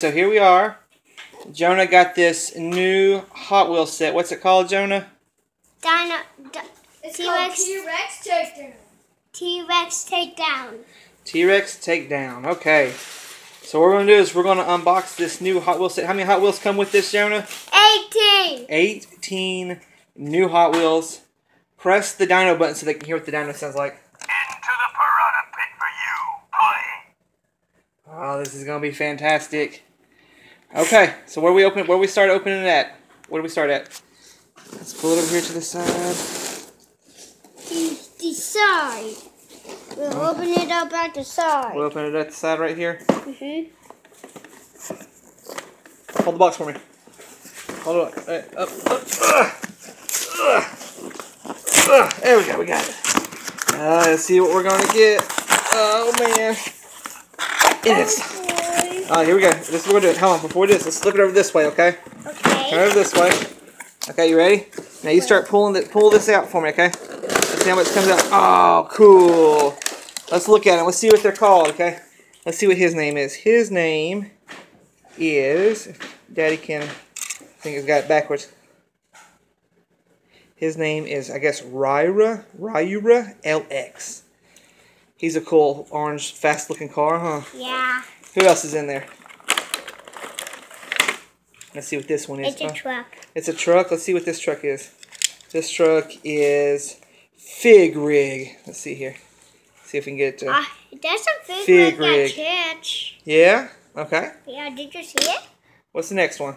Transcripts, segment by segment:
So here we are. Jonah got this new Hot Wheels set. What's it called, Jonah? Dino, di- It's T-Rex. called T-Rex Takedown. T-Rex takedown. T-Rex Takedown. Okay. So what we're going to do is we're going to unbox this new Hot Wheels set. How many Hot Wheels come with this, Jonah? 18. 18 new Hot Wheels. Press the dino button so they can hear what the dino sounds like. Into the piranha pit for you. Play. Oh, this is going to be fantastic. Okay, so where we open where we start opening it at? Where do we start at? Let's pull it over here to the side. De- side. We'll open it up at the side. We'll open it at the side right here. hmm Hold the box for me. Hold it up. Hey, up, up. Ugh. There we go. We got it. Uh, let's see what we're gonna get. Oh man. It Alright, here we go. This is what we're doing. Hold on. Before this, let's flip it over this way, okay? Turn Okay. it over this way. Okay, you ready? Now you start pulling the pull this out for me, okay? Let's see how much comes out. Oh, cool. Let's look at it. Let's see what they're called, okay? Let's see what his name is. His name is. if Daddy can. I think I've got it backwards. His name is, I guess, Ryra. Ryura LX. He's a cool orange, fast-looking car, huh? Yeah. Who else is in there? Let's see what this one is. It's a truck. It's a truck. Let's see what this truck is. This truck is Fig Rig. Let's see here. See if we can get it to. Ah, that's a Fig one rig. church. Yeah? Okay. Yeah, did you see it? What's the next one?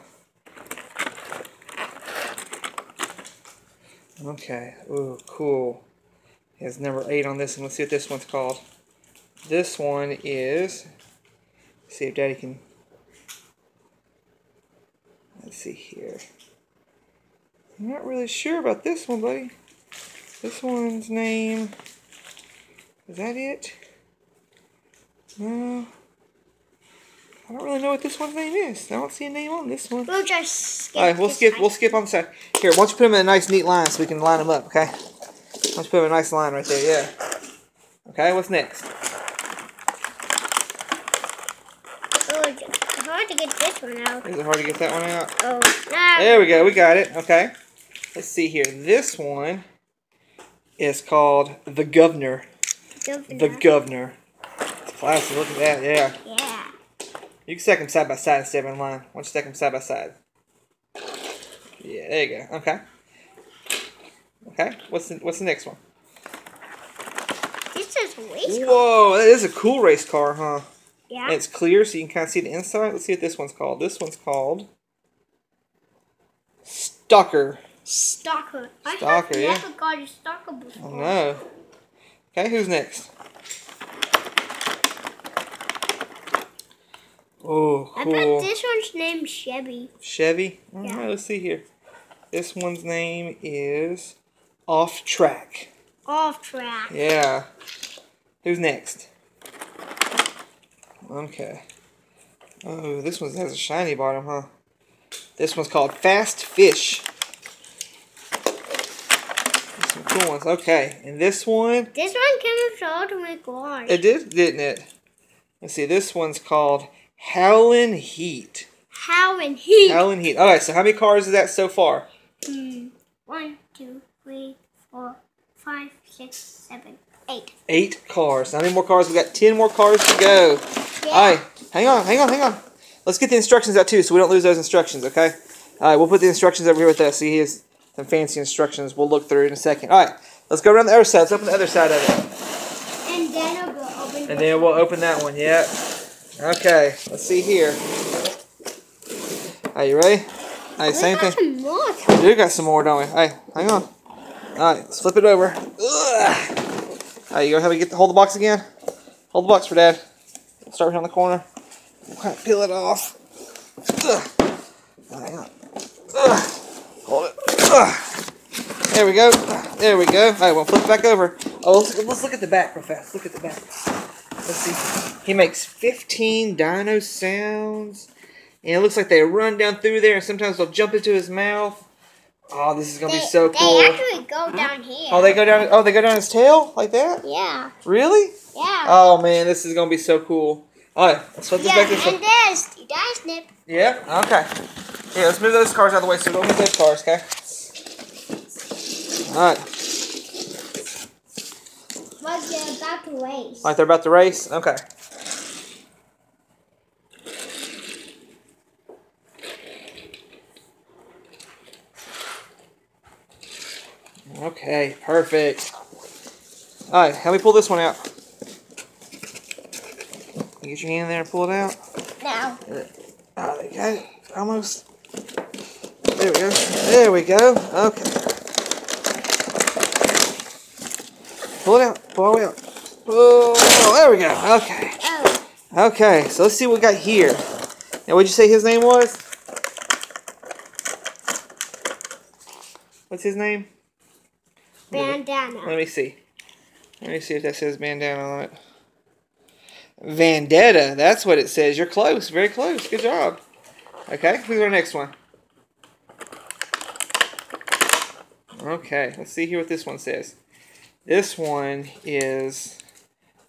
Okay. Ooh, cool. Has number eight on this one. Let's see what this one's called. This one is. Let's see if Daddy can. Let's see here. I'm not really sure about this one, buddy. This one's name. Is that it? No. I don't really know what this one's name is. I don't see a name on this one. We'll just skip All right, we'll skip. We'll skip on the side. Here, why don't you put them in a nice, neat line so we can line them up? Okay. Why don't you put them in a nice line right there? Yeah. Okay. What's next? Oh, it's hard to get one out. Is it hard to get that one out? Oh, no. There we go. We got it. Okay. Let's see here. This one is called the Governor. The Governor. It's classy. Look at that. Yeah. Yeah. You can stack them side by side instead of in line. Why don't you stack them side by side? Yeah, there you go. Okay. Okay. What's the What's the next one? This is waste. Whoa, that is a cool race car, huh? Yeah. And it's clear, so you can kind of see the inside. Let's see what this one's called. This one's called Stalker. Stalker. Stalker, have yeah. never got a stalker before. Oh no. Okay, who's next? Oh, cool. I bet this one's named Chevy. Chevy. All Yeah. right, let's see here. This one's name is Off Track. Off track. Yeah. Who's next? Okay. Oh, this one has a shiny bottom, huh? This one's called Fast Fish. Some cool ones. Okay, and this one, This one came with the ultimate guard. it did, didn't it? Let's see. This one's called Howlin' Heat. Howlin' Heat. Howlin' Heat. All right. So how many cars is that so far? Hmm. One, two, three, four, five, six, seven, eight. Eight cars. How many more cars? We got ten more cars to go. Yeah. All right, hang on, hang on, hang on. Let's get the instructions out too, so we don't lose those instructions. Okay. All right, we'll put the instructions over here with us. See, he has some fancy instructions. We'll look through in a second. All right, let's go around the other side. Let's open the other side of it, And then I'll open and then we'll open that one. Yeah. Okay. Let's see here. Are you ready? All right, same thing. Some more. We do got some more, don't we? Hey, hang on. All right, let's flip it over. Ugh. All right, you go ahead and get the, hold the box again. Hold the box for Dad. Start right on the corner. We'll kind of peel it off. Ugh. Hang on. Ugh. Hold it. Ugh. There we go. There we go. All right, we'll flip it back over. Oh, let's, let's look at the back real fast. Look at the back. Let's see. He makes 15 dino sounds. And it looks like they run down through there, and sometimes they'll jump into his mouth. Oh, this is gonna be so cool. They actually go down here. Oh, they go down. Oh, they go down his tail like that. Yeah. Really? Yeah. Oh man, this is gonna be so cool. All right, let's put this Yeah, back this way. and this. The dice snip. Yeah. Okay. Yeah, let's move those cars out of the way so we don't hit those cars. Okay. All right. What they're about to race. Right, they're about to race. Okay. Okay, perfect. All right, help me pull this one out. You get your hand in there and pull it out. Now. Oh, there you go. Almost. There we go. There we go. Okay. Pull it out. Pull it out. Oh, there we go. Okay. Oh. Okay, so let's see what we got here. Now, what'd you say his name was? What's his name? Bandana. Let me see. Let me see if that says bandana on it. Vendetta. That's what it says. You're close. Very close. Good job. Okay, who's our next one? Okay, let's see here what this one says. This one is.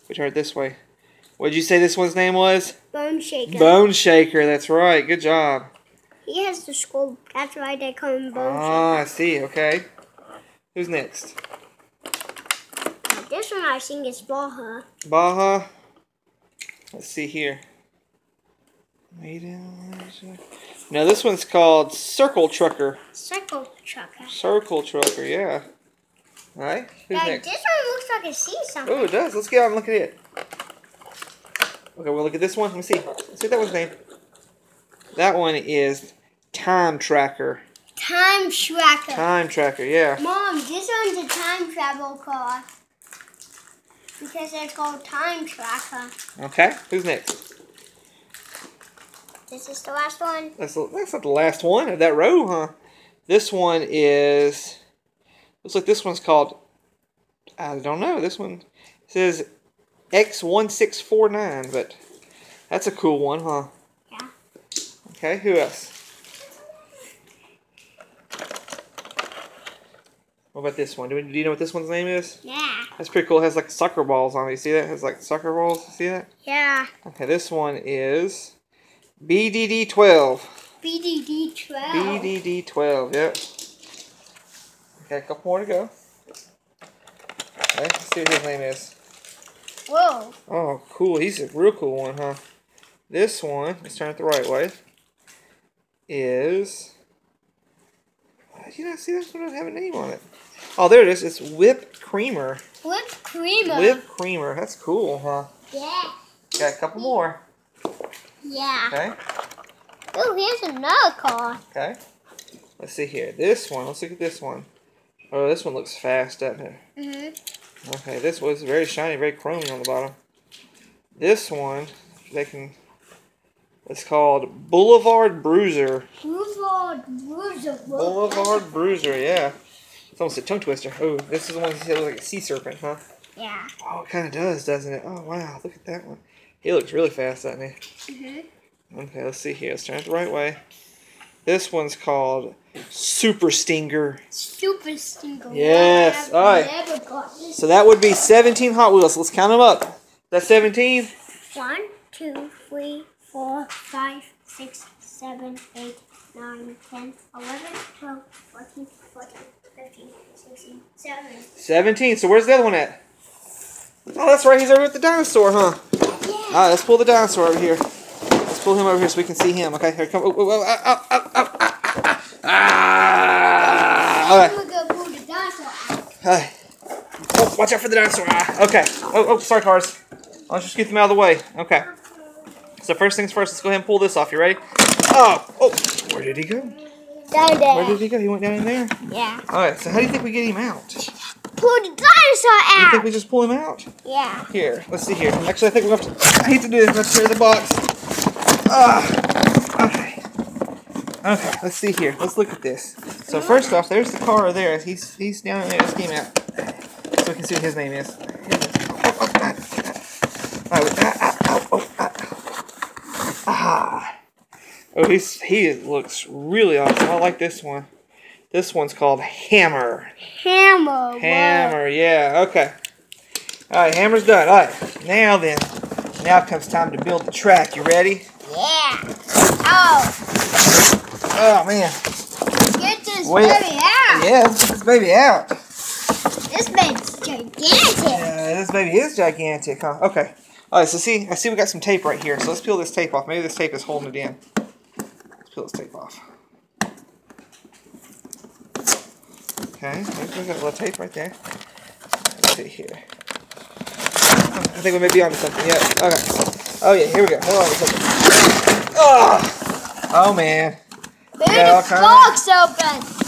We turn it this way. What did you say this one's name was? Bone shaker. Bone Shaker. That's right. Good job. He has the skull. That's why they call him Bone Ah, I see. Okay. Who's next? This one I think is Baja. Baja. Let's see here. Now this one's called Circle Trucker. Circle trucker. Circle Trucker, yeah. Alright, who's Dad, next? this one looks like a sea something. Oh, it does. Let's get out and look at it. Okay, we'll look at this one. Let me see. Let's see what that one's name. That one is Time Tracker. Time tracker. Time Tracker, yeah. Mom, this one's a time travel car. Because it's called time tracker. Okay, who's next? This is the last one. That's, that's not the last one of that row, huh? This one is. Looks like this one's called. I don't know. This one says X1649, but that's a cool one, huh? Yeah. Okay, who else? What about this one? Do, we, do you know what this one's name is? Yeah. That's pretty cool. It has like soccer balls on it. You see that? It has like soccer balls. You See that? Yeah. Okay, this one is BDD12. BDD 12. BDD12, yep. Okay, a couple more to go. Okay, let's see what his name is. Whoa. Oh, cool. He's a real cool one, huh? This one, let's turn it the right way, is. Did you not see this one? Doesn't have a name on it. Oh, there it is. It's Whipped Creamer. Whipped creamer. Whipped Creamer. That's cool, huh? Yeah. Got a couple more. Yeah. Okay. Oh, here's another car. Okay. Let's see here. This one. Let's look at this one. Oh, this one looks fast, doesn't it? Mm-hmm. Okay, this was very shiny, very chromy on the bottom. This one, they can. It's called Boulevard Bruiser. Boulevard Bruiser. Boulevard Bruiser, yeah. It's almost a tongue twister. Oh, this is the one that looks like a sea serpent, huh? Yeah. Oh, it kind of does, doesn't it? Oh, wow, look at that one. He looks really fast, doesn't he? Mm-hmm. Okay, let's see here. Let's turn it the right way. This one's called Super Stinger. Super Stinger. Yes, got this. So that would be 17 Hot Wheels. Let's count them up. That's 17. One, two, three, four, five, six, seven, eight, nine, ten, eleven, twelve, fourteen, fourteen, fifteen, sixteen, seventeen. 17. So where's the other one at? Oh, that's right. He's over at the dinosaur, huh? Yeah. All right, let's pull the dinosaur over here. Let's pull him over here so we can see him. Okay, here, come. Oh, oh, oh, ah, ah, ah, ah, ah, ah, ah. All right. We're gonna move the dinosaur out. Hi. Oh, watch out for the dinosaur. Ah, okay. Oh, oh, sorry, cars. Let's just get them out of the way. Okay. So first things first, let's go ahead and pull this off. You ready? Oh, oh. Where did he go? Down there. Where did he go? He went down in there. Yeah. All right. So how do you think we get him out? Pull the dinosaur out! You think we just pull him out? Yeah. Here, let's see here. Actually, I think we're going to have to. I hate to do this. Let's tear the box. Ah, okay. Okay, let's see here. Let's look at this. So first off, there's the car there. He's he's down in there. Let's get him out, so we can see what his name is. Oh, oh, ah. All right, ah, ah, ah, oh, ah. Ah. Oh, he's he looks really awesome. I like this one. This one's called Hammer. Hammer. Hammer, yeah, okay. Alright, hammer's done. Alright, now then, Now comes time to build the track. You ready? Yeah. Oh, Oh man. get this Wait. baby out. Yeah, let's get this baby out. This baby's gigantic. Yeah, this baby is gigantic, huh? Okay. Alright, so see, I see we got some tape right here. So let's peel this tape off. Maybe this tape is holding it in. Let's peel this tape off. Okay, there's we got a little tape right there. Let's see here. I think we may be onto something. Yeah. Okay. Oh yeah, here we go. Hold on a second. Oh, oh man. The okay. box open.